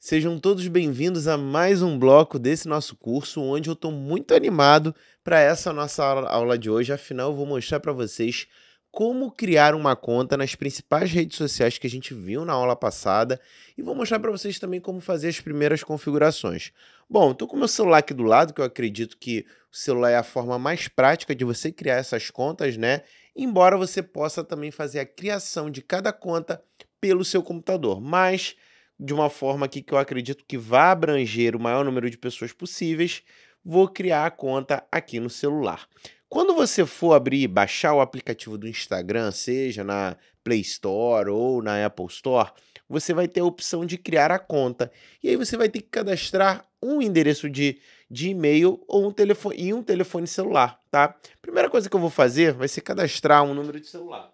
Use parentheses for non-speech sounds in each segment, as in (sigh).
Sejam todos bem-vindos a mais um bloco desse nosso curso, onde eu estou muito animado para essa nossa aula de hoje. Afinal, eu vou mostrar para vocês como criar uma conta nas principais redes sociais que a gente viu na aula passada e vou mostrar para vocês também como fazer as primeiras configurações. Bom, estou com meu celular aqui do lado, que eu acredito que o celular é a forma mais prática de você criar essas contas, né? Embora você possa também fazer a criação de cada conta pelo seu computador, mas de uma forma aqui que eu acredito que vá abranger o maior número de pessoas possíveis, vou criar a conta aqui no celular. Quando você for abrir baixar o aplicativo do Instagram, seja na Play Store ou na Apple Store, você vai ter a opção de criar a conta. E aí você vai ter que cadastrar um endereço de, de e-mail ou um telefone, e um telefone celular, tá? Primeira coisa que eu vou fazer vai ser cadastrar um número de celular.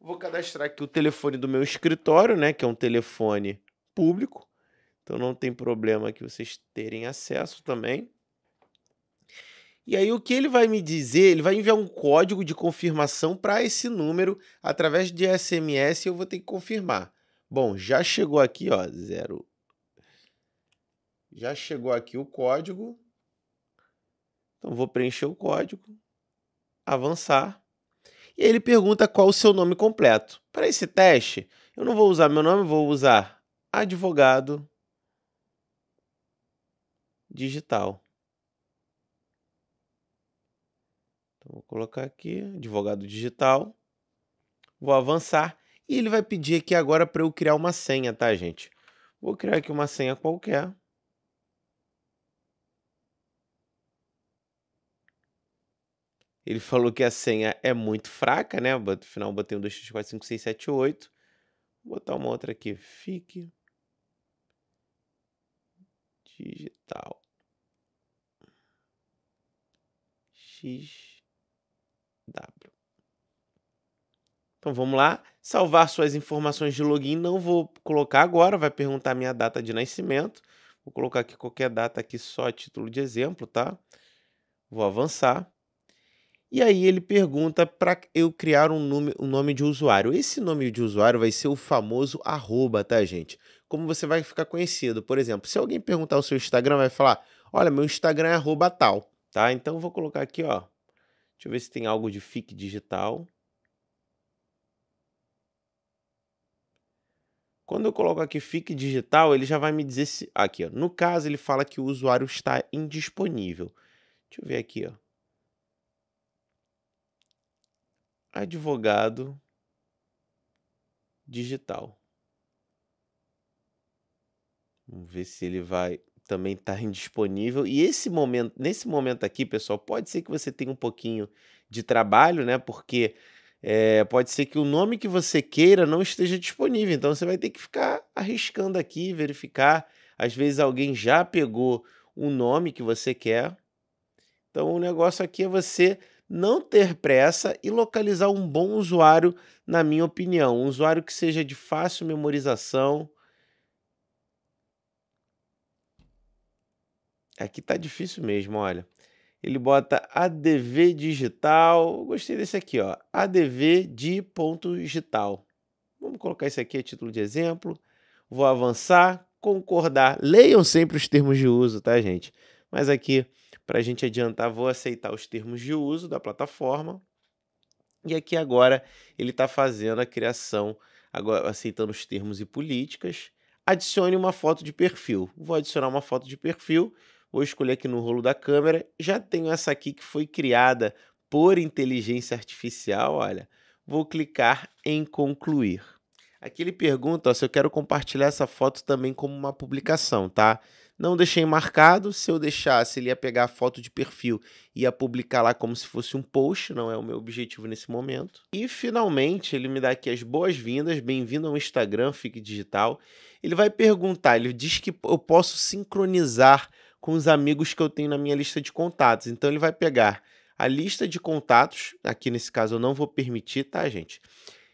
Vou cadastrar aqui o telefone do meu escritório, né, que é um telefone público. Então não tem problema que vocês terem acesso também. E aí o que ele vai me dizer? Ele vai enviar um código de confirmação para esse número através de SMS e eu vou ter que confirmar. Bom, já chegou aqui, ó, zero. Já chegou aqui o código. Então vou preencher o código, avançar. E ele pergunta qual o seu nome completo. Para esse teste, eu não vou usar meu nome, vou usar advogado digital. Então, vou colocar aqui, advogado digital. Vou avançar. E ele vai pedir aqui agora para eu criar uma senha, tá, gente? Vou criar aqui uma senha qualquer. Ele falou que a senha é muito fraca, né? No final, botei um 2, 3, 4, 5, 6, 7, 8. Vou botar uma outra aqui. Fique digital. X W. Então vamos lá, salvar suas informações de login, não vou colocar agora, vai perguntar minha data de nascimento. Vou colocar aqui qualquer data aqui só título de exemplo, tá? Vou avançar. E aí ele pergunta para eu criar um nome, um nome de usuário. Esse nome de usuário vai ser o famoso arroba, tá, gente? Como você vai ficar conhecido. Por exemplo, se alguém perguntar o seu Instagram, vai falar, olha, meu Instagram é arroba tal, tá? Então eu vou colocar aqui, ó, Deixa eu ver se tem algo de FIC digital. Quando eu coloco aqui FIC digital, ele já vai me dizer se. Aqui, ó. No caso, ele fala que o usuário está indisponível. Deixa eu ver aqui, ó. Advogado digital. Vamos ver se ele vai também está (laughs) indisponível. E esse momento, nesse momento aqui, pessoal, pode ser que você tenha um pouquinho de trabalho, né? Porque é, pode ser que o nome que você queira não esteja disponível. Então você vai ter que ficar arriscando aqui, verificar. Às vezes alguém já pegou o nome que você quer. Então o negócio aqui é você não ter pressa e localizar um bom usuário, na minha opinião. Um usuário que seja de fácil memorização Aqui tá difícil mesmo, olha. Ele bota ADV digital. Gostei desse aqui, ó. ADV de ponto digital. Vamos colocar isso aqui a título de exemplo. Vou avançar, concordar. Leiam sempre os termos de uso, tá, gente? Mas aqui, para a gente adiantar, vou aceitar os termos de uso da plataforma. E aqui agora ele está fazendo a criação, agora aceitando os termos e políticas. Adicione uma foto de perfil. Vou adicionar uma foto de perfil Vou escolher aqui no rolo da câmera. Já tenho essa aqui que foi criada por inteligência artificial, olha. Vou clicar em concluir. Aqui ele pergunta ó, se eu quero compartilhar essa foto também como uma publicação, tá? Não deixei marcado, se eu deixasse ele ia pegar a foto de perfil e ia publicar lá como se fosse um post, não é o meu objetivo nesse momento. E finalmente ele me dá aqui as boas-vindas, bem-vindo ao Instagram Fique Digital. Ele vai perguntar, ele diz que eu posso sincronizar com os amigos que eu tenho na minha lista de contatos. Então ele vai pegar a lista de contatos, aqui nesse caso eu não vou permitir, tá, gente?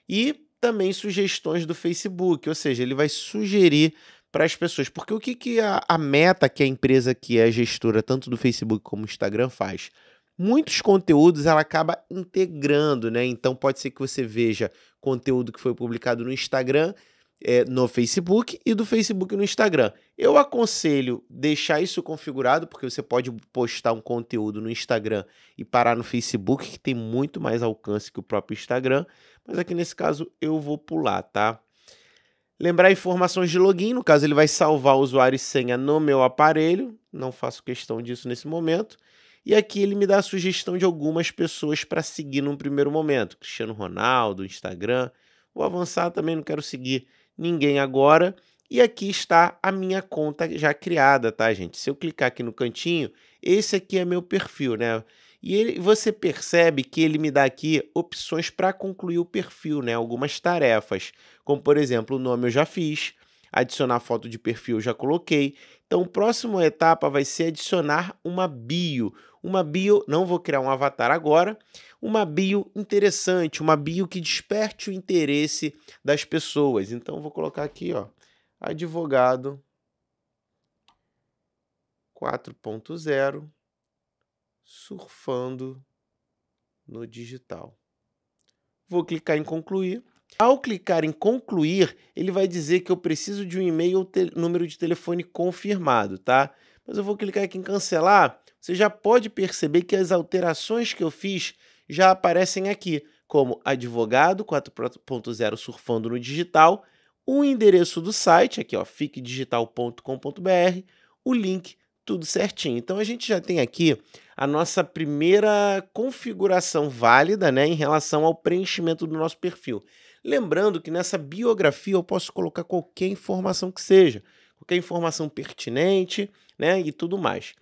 E também sugestões do Facebook, ou seja, ele vai sugerir para as pessoas. Porque o que, que a, a meta que a empresa que é gestora tanto do Facebook como do Instagram faz? Muitos conteúdos ela acaba integrando, né? Então pode ser que você veja conteúdo que foi publicado no Instagram é, no Facebook e do Facebook no Instagram. Eu aconselho deixar isso configurado, porque você pode postar um conteúdo no Instagram e parar no Facebook, que tem muito mais alcance que o próprio Instagram. Mas aqui nesse caso eu vou pular, tá? Lembrar informações de login, no caso ele vai salvar o usuário e senha no meu aparelho, não faço questão disso nesse momento. E aqui ele me dá a sugestão de algumas pessoas para seguir num primeiro momento. Cristiano Ronaldo, Instagram. Vou avançar também, não quero seguir ninguém agora. E aqui está a minha conta já criada, tá, gente? Se eu clicar aqui no cantinho, esse aqui é meu perfil, né? E ele, você percebe que ele me dá aqui opções para concluir o perfil, né? Algumas tarefas, como por exemplo, o nome eu já fiz, adicionar foto de perfil eu já coloquei. Então, a próxima etapa vai ser adicionar uma bio. Uma bio, não vou criar um avatar agora, uma bio interessante, uma bio que desperte o interesse das pessoas. Então, vou colocar aqui, ó, advogado 4.0 surfando no digital. Vou clicar em concluir. Ao clicar em concluir, ele vai dizer que eu preciso de um e-mail ou número de telefone confirmado, tá? Mas eu vou clicar aqui em cancelar. Você já pode perceber que as alterações que eu fiz já aparecem aqui, como advogado 4.0 surfando no digital, o endereço do site, aqui ó, fiquedigital.com.br, o link tudo certinho. Então a gente já tem aqui a nossa primeira configuração válida né, em relação ao preenchimento do nosso perfil. Lembrando que nessa biografia eu posso colocar qualquer informação que seja, qualquer informação pertinente né, e tudo mais.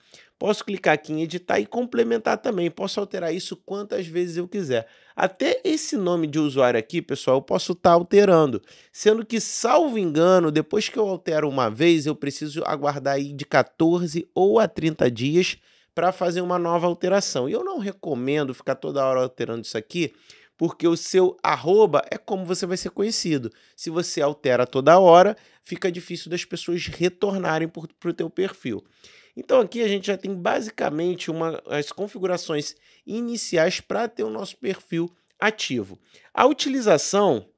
Posso clicar aqui em editar e complementar também. Posso alterar isso quantas vezes eu quiser. Até esse nome de usuário aqui, pessoal, eu posso estar tá alterando. Sendo que, salvo engano, depois que eu altero uma vez, eu preciso aguardar aí de 14 ou a 30 dias para fazer uma nova alteração. E eu não recomendo ficar toda hora alterando isso aqui, porque o seu arroba é como você vai ser conhecido. Se você altera toda hora, fica difícil das pessoas retornarem para o teu perfil. Então aqui a gente já tem basicamente uma, as configurações iniciais para ter o nosso perfil ativo. A utilização,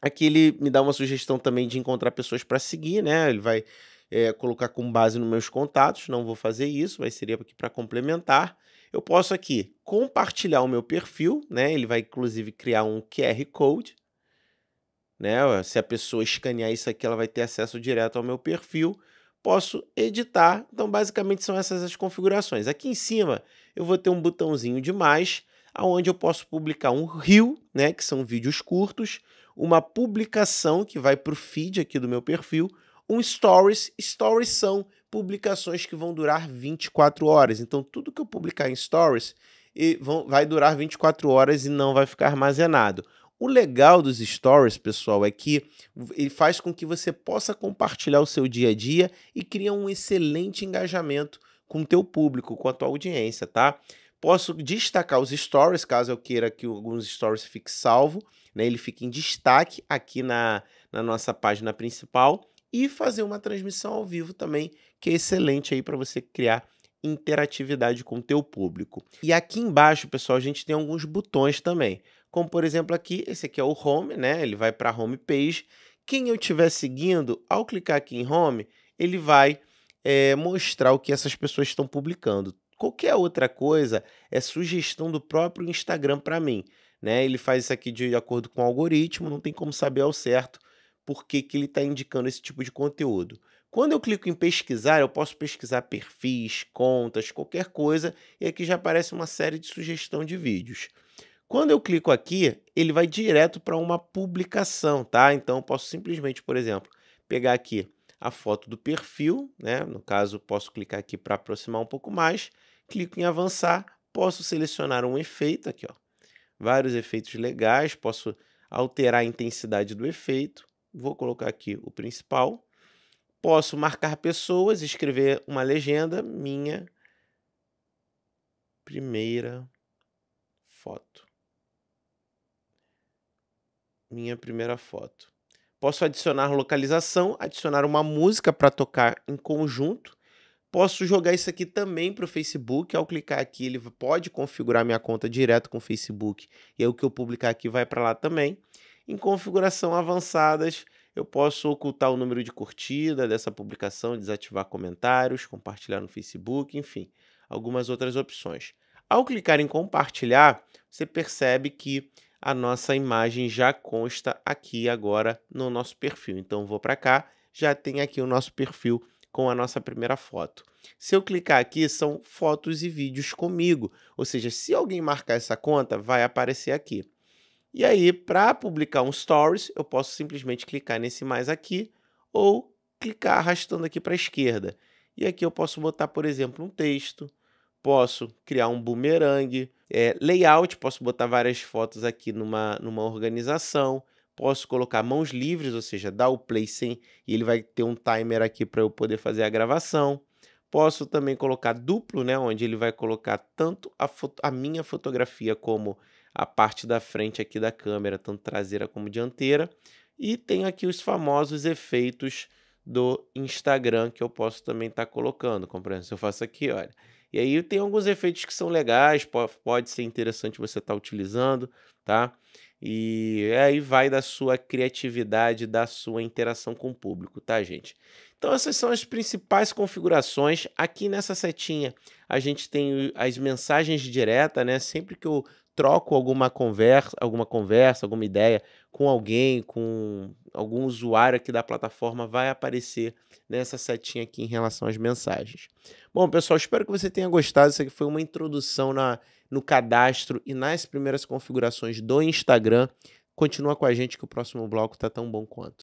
aqui ele me dá uma sugestão também de encontrar pessoas para seguir, né? Ele vai é, colocar com base nos meus contatos, não vou fazer isso, mas seria aqui para complementar. Eu posso aqui compartilhar o meu perfil, né? Ele vai inclusive criar um QR Code, né? Se a pessoa escanear isso aqui, ela vai ter acesso direto ao meu perfil posso editar. Então, basicamente, são essas as configurações. Aqui em cima, eu vou ter um botãozinho de mais, onde eu posso publicar um reel, né, que são vídeos curtos, uma publicação que vai para o feed aqui do meu perfil, um stories. Stories são publicações que vão durar 24 horas. Então, tudo que eu publicar em stories vai durar 24 horas e não vai ficar armazenado. O legal dos stories, pessoal, é que ele faz com que você possa compartilhar o seu dia a dia e cria um excelente engajamento com o teu público, com a tua audiência, tá? Posso destacar os stories, caso eu queira que alguns stories fiquem salvo, né? Ele fique em destaque aqui na, na nossa página principal e fazer uma transmissão ao vivo também, que é excelente aí para você criar interatividade com o teu público. E aqui embaixo, pessoal, a gente tem alguns botões também como por exemplo aqui, esse aqui é o home, né? Ele vai para home page. Quem eu estiver seguindo, ao clicar aqui em home, ele vai é, mostrar o que essas pessoas estão publicando. Qualquer outra coisa é sugestão do próprio Instagram para mim. Né? Ele faz isso aqui de acordo com o algoritmo, não tem como saber ao certo por que, que ele está indicando esse tipo de conteúdo. Quando eu clico em pesquisar, eu posso pesquisar perfis, contas, qualquer coisa, e aqui já aparece uma série de sugestão de vídeos. Quando eu clico aqui, ele vai direto para uma publicação, tá? Então eu posso simplesmente, por exemplo, pegar aqui a foto do perfil, né? No caso, posso clicar aqui para aproximar um pouco mais, clico em avançar, posso selecionar um efeito aqui, ó. Vários efeitos legais, posso alterar a intensidade do efeito. Vou colocar aqui o principal. Posso marcar pessoas, escrever uma legenda, minha primeira foto minha primeira foto. Posso adicionar localização, adicionar uma música para tocar em conjunto. Posso jogar isso aqui também para o Facebook. Ao clicar aqui, ele pode configurar minha conta direto com o Facebook. E aí o que eu publicar aqui vai para lá também. Em configuração avançadas, eu posso ocultar o número de curtida dessa publicação, desativar comentários, compartilhar no Facebook, enfim, algumas outras opções. Ao clicar em compartilhar, você percebe que a nossa imagem já consta aqui agora no nosso perfil. Então, vou para cá, já tem aqui o nosso perfil com a nossa primeira foto. Se eu clicar aqui, são fotos e vídeos comigo, ou seja, se alguém marcar essa conta, vai aparecer aqui. E aí, para publicar um Stories, eu posso simplesmente clicar nesse mais aqui ou clicar arrastando aqui para a esquerda. E aqui eu posso botar, por exemplo, um texto, posso criar um boomerang, é, layout, posso botar várias fotos aqui numa, numa organização, posso colocar mãos livres, ou seja, dar o play sem, e ele vai ter um timer aqui para eu poder fazer a gravação. Posso também colocar duplo, né, onde ele vai colocar tanto a, a minha fotografia como a parte da frente aqui da câmera, tanto traseira como dianteira. E tem aqui os famosos efeitos do Instagram que eu posso também estar tá colocando. Compreende? Se eu faço aqui, olha. E aí tem alguns efeitos que são legais, pode ser interessante você estar tá utilizando, tá? E aí vai da sua criatividade, da sua interação com o público, tá, gente? Então essas são as principais configurações. Aqui nessa setinha a gente tem as mensagens diretas, né? Sempre que eu troco alguma conversa, alguma conversa, alguma ideia com alguém, com algum usuário aqui da plataforma, vai aparecer nessa setinha aqui em relação às mensagens. Bom, pessoal, espero que você tenha gostado. Isso aqui foi uma introdução na, no cadastro e nas primeiras configurações do Instagram. Continua com a gente que o próximo bloco está tão bom quanto.